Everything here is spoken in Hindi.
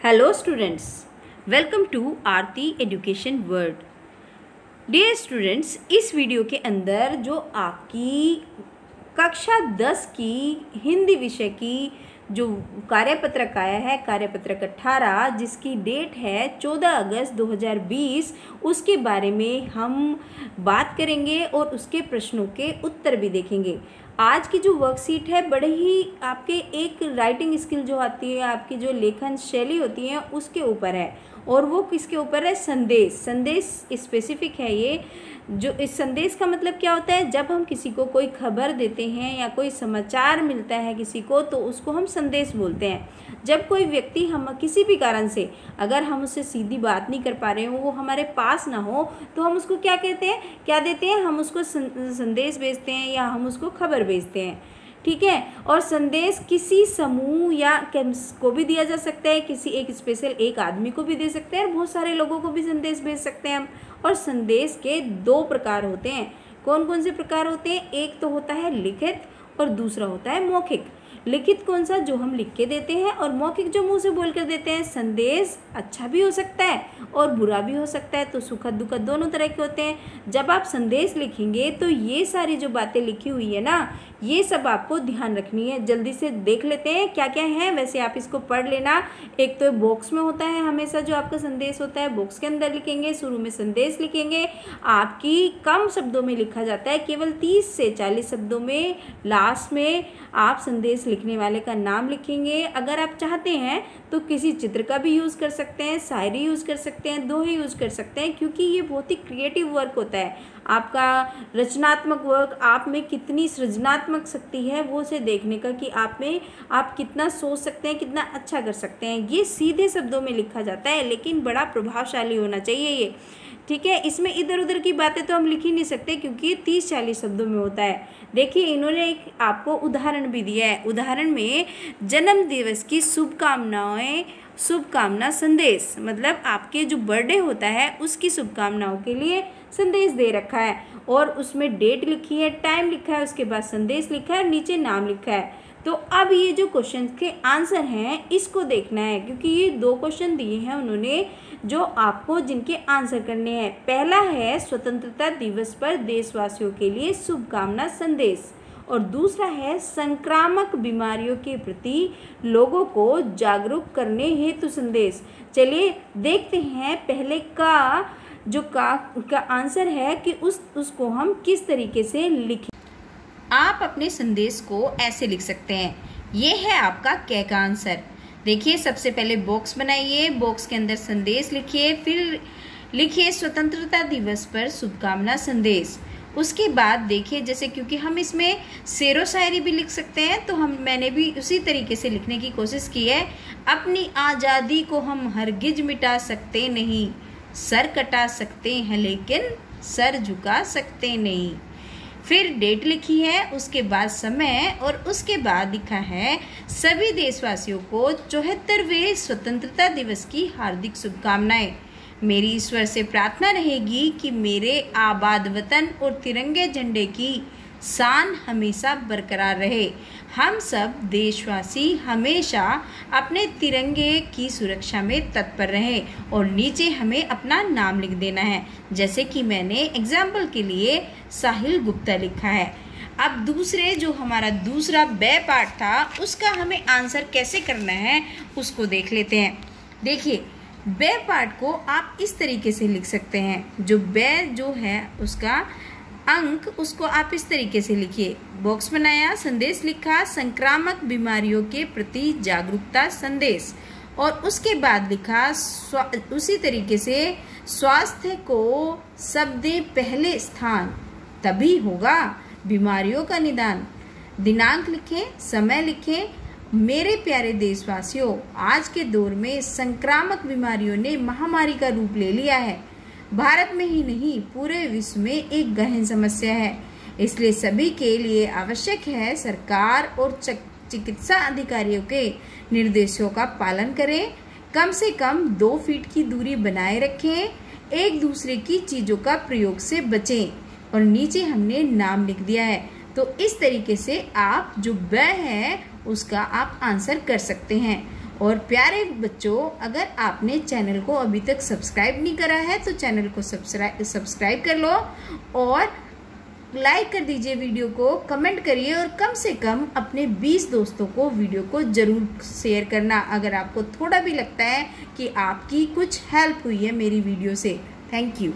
Hello students welcome to Aarti education world dear students इस वीडियो के अंदर जो आपकी कक्षा दस की हिंदी विषय की जो कार्यपत्रक आया है, कार्यपत्रक अट्ठारह जिसकी डेट है चौदह अगस्त 2020 उसके बारे में हम बात करेंगे और उसके प्रश्नों के उत्तर भी देखेंगे। आज की जो वर्कशीट है, बड़े ही आपके एक राइटिंग स्किल जो आती है, आपकी जो लेखन शैली होती है, उसके ऊपर है। और वो किसके ऊपर है? संदेश। संदेश स्पेसिफिक है ये। जो इस संदेश का मतलब क्या होता है? जब हम किसी को कोई खबर देते हैं या कोई समाचार मिलता है किसी को तो उसको हम संदेश बोलते हैं। जब कोई व्यक्ति हम किसी भी कारण से, अगर हम उससे सीधी बात नहीं कर पा रहे हो, वो हमारे पास ना हो तो हम उसको क्या कहते हैं? क्या देते हैं? हम उसको संदेश भेजते हैं या हम उसको खबर भेजते हैं। ठीक है? और संदेश किसी समूह या को भी दिया जा सकता है, किसी एक स्पेशल एक आदमी को भी दे सकते हैं बहुत सारे लोगों को भी संदेश भेज सकते हैं हम। और संदेश के दो प्रकार होते हैं। कौन कौन से प्रकार होते हैं? एक तो होता है लिखित और दूसरा होता है मौखिक। लिखित कौन सा जो हम लिख के देते हैं और मौखिक जो मुँह से बोल कर देते हैं, संदेश अच्छा भी हो सकता है और बुरा भी हो सकता है तो सुखद दुखद दोनों तरह के होते हैं। जब आप संदेश लिखेंगे तो ये सारी जो बातें लिखी हुई है ना, ये सब आपको ध्यान रखनी है। जल्दी से देख लेते हैं क्या क्या है। वैसे आप इसको पढ़ लेना। एक तो बॉक्स में होता है हमेशा जो आपका संदेश होता है, बॉक्स के अंदर लिखेंगे, शुरू में संदेश लिखेंगे। आपकी कम शब्दों में लिखा जाता है, केवल तीस से चालीस शब्दों में, लास्ट में आप संदेश लिखने वाले का नाम लिखेंगे। अगर आप चाहते हैं तो किसी चित्र का भी यूज़ कर सकते हैं, शायरी यूज़ कर सकते हैं, दोहे यूज़ कर सकते हैं, क्योंकि ये बहुत ही क्रिएटिव वर्क होता है। आपका रचनात्मक वर्क आप में कितनी सृजनात्मक शक्ति है, वो उसे देखने का कि आप में आप कितना सोच सकते हैं, कितना अच्छा कर सकते हैं। ये सीधे शब्दों में लिखा जाता है, लेकिन बड़ा प्रभावशाली होना चाहिए ये। ठीक है? इसमें इधर उधर की बातें तो हम लिख ही नहीं सकते क्योंकि तीस चालीस शब्दों में होता है। देखिए, इन्होंने एक आपको उदाहरण भी दिया है। उदाहरण में, जन्म दिवस की शुभकामनाएँ, शुभकामना संदेश मतलब आपके जो बर्थडे होता है, उसकी शुभकामनाओं के लिए संदेश दे रखा है। और उसमें डेट लिखी है टाइम लिखा है, उसके बाद संदेश लिखा है और नीचे नाम लिखा है। तो अब ये जो क्वेश्चन के आंसर हैं, इसको देखना है, क्योंकि ये दो क्वेश्चन दिए हैं उन्होंने जो आपको जिनके आंसर करने हैं। पहला है स्वतंत्रता दिवस पर देशवासियों के लिए शुभकामना संदेश और दूसरा है संक्रामक बीमारियों के प्रति लोगों को जागरूक करने हेतु संदेश। चलिए देखते हैं पहले का, जो का का आंसर है कि उस, उसको हम किस तरीके से लिखें अपने संदेश को ऐसे लिख सकते हैं। ये है आपका कै का आंसर। देखिए, सबसे पहले बॉक्स बनाइए बॉक्स के अंदर संदेश लिखिए, फिर लिखिए स्वतंत्रता दिवस पर शुभकामना संदेश। उसके बाद देखिए, जैसे क्योंकि हम इसमें शेरो शायरी भी लिख सकते हैं तो हम, मैंने भी उसी तरीके से लिखने की कोशिश की है। अपनी आज़ादी को हम हरगिज मिटा सकते नहीं, सर कटा सकते हैं, लेकिन सर झुका सकते नहीं। फिर डेट लिखी है, उसके बाद समय और उसके बाद लिखा है, सभी देशवासियों को चौहत्तरवें स्वतंत्रता दिवस की हार्दिक शुभकामनाएँ। मेरी ईश्वर से प्रार्थना रहेगी कि मेरे आबाद वतन और तिरंगे झंडे की शान हमेशा बरकरार रहे। हम सब देशवासी हमेशा अपने तिरंगे की सुरक्षा में तत्पर रहें और नीचे हमें अपना नाम लिख देना है। जैसे कि मैंने एग्ज़ाम्पल के लिए साहिल गुप्ता लिखा है। अब दूसरे, जो हमारा दूसरा बे पार्ट था, उसका हमें आंसर कैसे करना है, उसको देख लेते हैं। देखिए, बे पार्ट को आप इस तरीके से लिख सकते हैं। जो बे जो है, उसका अंक उसको आप इस तरीके से लिखिए। बॉक्स बनाया, संदेश लिखा, संक्रामक बीमारियों के प्रति जागरूकता संदेश। और उसके बाद लिखा उसी तरीके से स्वास्थ्य को सब दे पहले स्थान, तभी होगा बीमारियों का निदान। दिनांक लिखें, समय लिखें। मेरे प्यारे देशवासियों, आज के दौर में संक्रामक बीमारियों ने महामारी का रूप ले लिया है। भारत में ही नहीं, पूरे विश्व में एक गहन समस्या है। इसलिए सभी के लिए आवश्यक है सरकार और चिकित्सा अधिकारियों के निर्देशों का पालन करें। कम से कम दो फीट की दूरी बनाए रखें, एक दूसरे की चीज़ों का प्रयोग से बचें। और नीचे हमने नाम लिख दिया है तो इस तरीके से आप जो ब है, उसका आप आंसर कर सकते हैं। और प्यारे बच्चों, अगर आपने चैनल को अभी तक सब्सक्राइब नहीं करा है तो चैनल को सब्सक्राइब सब्सक्राइब कर लो और लाइक कर दीजिए वीडियो को, कमेंट करिए और कम से कम अपने 20 दोस्तों को वीडियो को ज़रूर शेयर करना। अगर आपको थोड़ा भी लगता है कि आपकी कुछ हेल्प हुई है मेरी वीडियो से, थैंक यू।